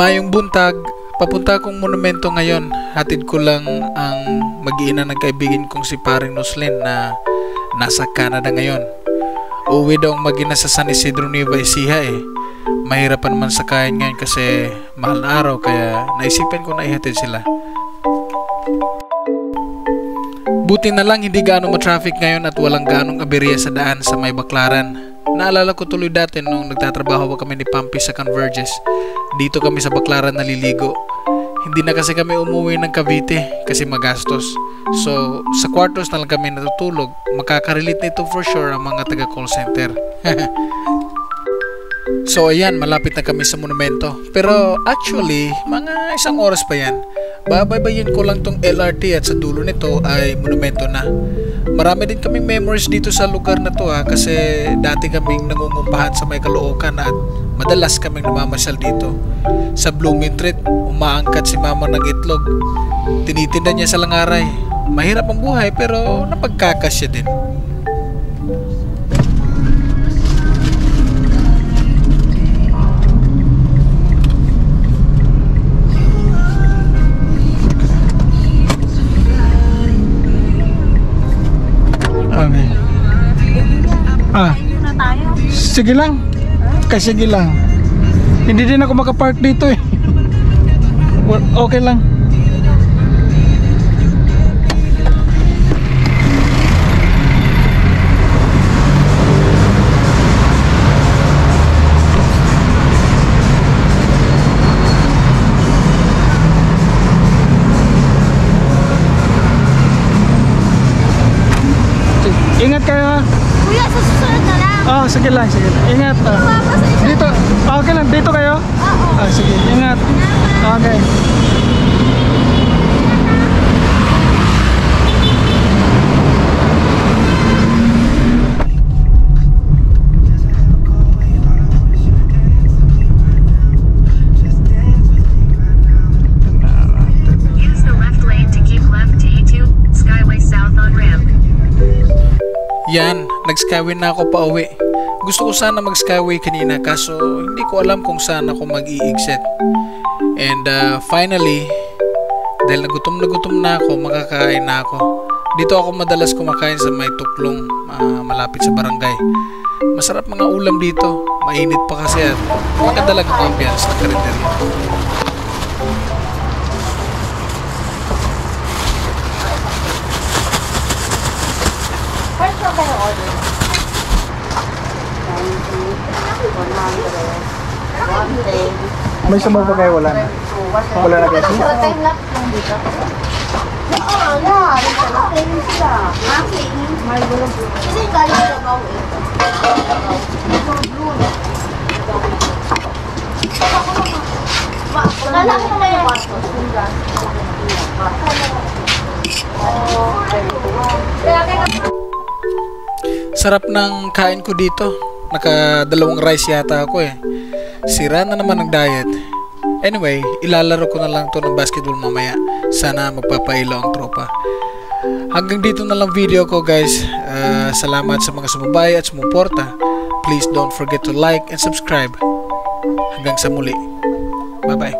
Mayong buntag, papunta akong monumento ngayon. Hatid ko lang ang mag-iina ng kaibigan kong si Paring Nuslin na nasa Canada ngayon. Uwi daw ang mag-ina sa San Isidro Nueva Ecija eh. Mahirap pa naman sa kain ngayon kasi mahal na araw kaya naisipan ko na ihatid sila. Buti na lang hindi gaano ma-traffic ngayon at walang gaanong aberya sa daan sa may baklaran. Naalala ko tuloy dati nung nagtatrabaho pa kami ni Pampi sa Converges. Dito kami sa Baklaran naliligo. Hindi na kasi kami umuwi ng Cavite kasi magastos. So, sa kwartos na lang kami natutulog. Makakarelate nito for sure ang mga taga call center. so, ayan, malapit na kami sa monumento. Pero actually, mga isang oras pa yan. Babaybayin ko lang tong LRT at sa dulo nito ay monumento na. Marami din kaming memories dito sa lugar na to ha kasi dati kaming nangungumpahan sa may Caloocan at madalas kaming namamasyal dito. Sa Blooming Treat, umaangkat si mama ng itlog. Tinitinda niya sa langaray. Mahirap ang buhay pero napagkakasya din. Ah, na tayo. sige lang. Kasi sige lang. Hindi din ako makapark dito eh. Okay lang. Kuya, sa susunod na lang. Ah, sige lang, sige lang. Ingat. isa. Dito, ah, okay lang. Dito kayo? Oo. Ah, sige. Ingat. Okay. Yan, nag-skyway na ako pa uwi. Gusto ko sana mag-skyway kanina kaso hindi ko alam kung saan ako mag-i-exit. And uh, finally, dahil nagutom na gutom na ako, makakain na ako. Dito ako madalas kumakain sa may tuklong uh, malapit sa barangay. Masarap mga ulam dito. Mainit pa kasi at maganda lang ang ambience ng karinderya. First na kayo order. May sabaw pa kayo? Wala na. Wala na kasi? So, time lapse lang dito. Wala. Time sila. Maxing. May gulo Kasi galing sa bawo eh. Kala ko na yung Sarap ng kain ko dito. Nakadalawang rice yata ako eh. Sira na naman ang diet. Anyway, ilalaro ko na lang to ng basketball mamaya. Sana magpapailo ang tropa. Hanggang dito na lang video ko guys. Ah, salamat sa mga sumubay at sumuporta. Please don't forget to like and subscribe. Hanggang sa muli. Bye bye.